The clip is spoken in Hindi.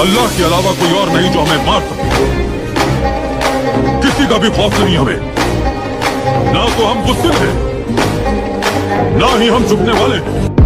अल्लाह के अलावा कोई और नहीं जो हमें मार सके। किसी का भी खौफ नहीं हमें। ना तो हम गुस्से हैं, ना ही हम झुकने वाले हैं।